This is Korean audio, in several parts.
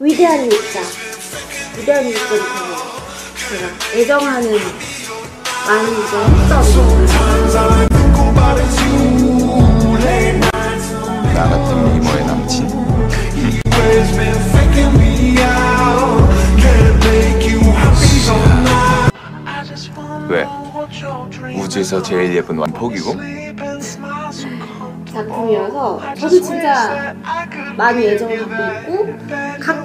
위대한 일자 위대한 일자를 보면 제가 애정하는 많이들 했던 나 같은 미모의 남친 왜? 우주에서 제일 예쁜 완폭이고? 작품이어서 저도 진짜 많이 애정을 갖고 있고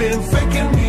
been faking